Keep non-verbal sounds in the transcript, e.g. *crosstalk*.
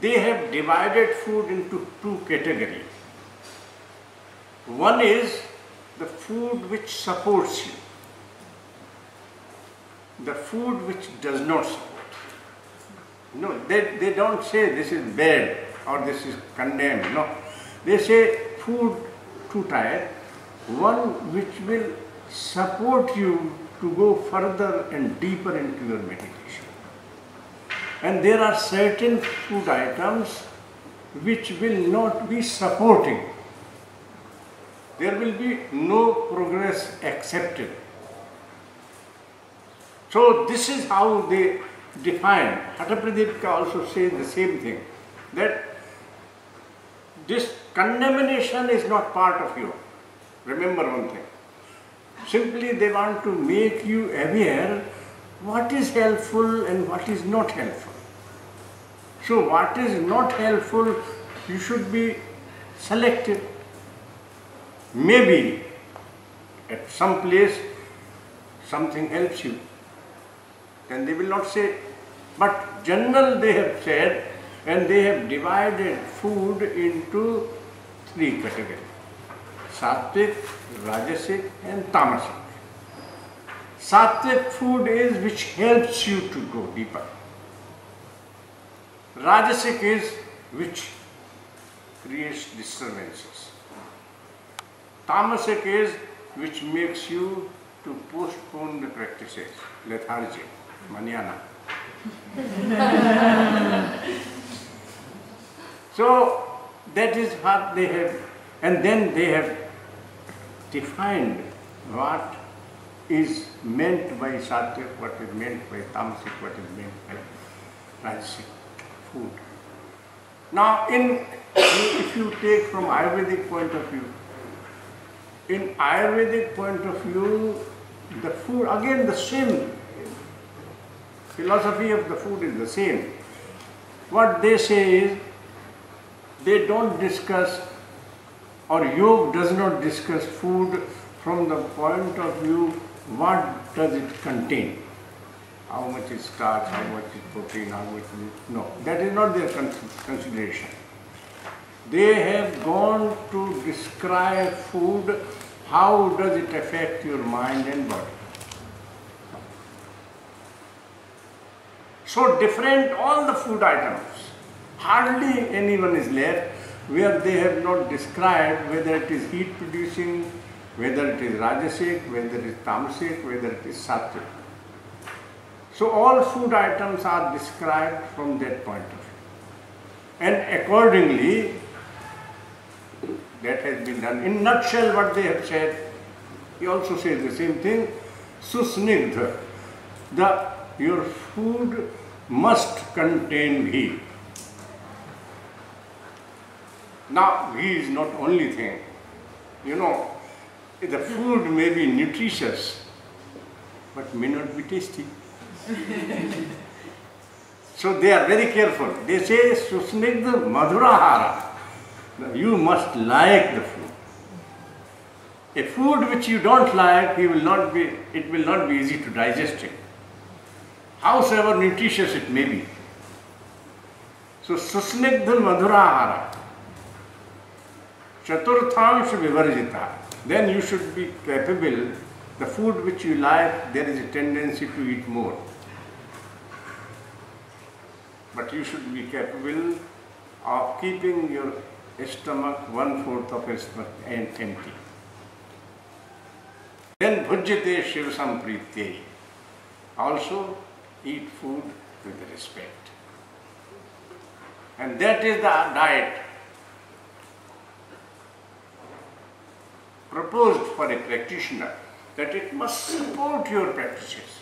they have divided food into two categories. One is the food which supports you, the food which does not support. No, they, they don't say this is bad or this is condemned. No, they say food too tired, one which will support you to go further and deeper into your meditation. And there are certain food items which will not be supporting. There will be no progress accepted. So this is how they define. Hathapradipika also says the same thing, that this condemnation is not part of you. Remember one thing. Simply they want to make you aware what is helpful and what is not helpful. So what is not helpful, you should be selective. Maybe at some place something helps you, then they will not say. But general they have said and they have divided food into three categories. Sattvic, Rajasic and Tamasic. Sattvic food is which helps you to go deeper. Rajasic is which creates disturbances. Tamasic is which makes you to postpone the practices, lethargy, manana. *laughs* so that is what they have, and then they have defined what is meant by sattvic, what is meant by tamasic, what is meant by rajasic food. Now, in if you take from Ayurvedic point of view, in Ayurvedic point of view, the food again the same philosophy of the food is the same. What they say is they don't discuss or yoga does not discuss food from the point of view what does it contain? How much is starch how much is protein how much is no that is not their consideration. They have gone to describe food how does it affect your mind and body? So different all the food items. Hardly anyone is left where they have not described whether it is heat producing, whether it is rajasic, whether it is tamasic, whether it is sattvic. So all food items are described from that point of view. And accordingly, that has been done. In nutshell, what they have said, he also says the same thing, susnigdha, the, your food must contain ghee. Now, ghee is not only thing. You know, the food may be nutritious, but may not be tasty. *laughs* so they are very careful. They say, Susnigdha Madhurahara. You must like the food. A food which you don't like, it will not be, it will not be easy to digest it. Howsoever nutritious it may be. So Susnigdha Madhurahara. Chaturthansh vivarjita. Then you should be capable, the food which you like, there is a tendency to eat more. But you should be capable of keeping your stomach, one fourth of your stomach empty. Then bhujyate shiv sampritye. Also eat food with respect. And that is the diet proposed for a practitioner that it must support your practices.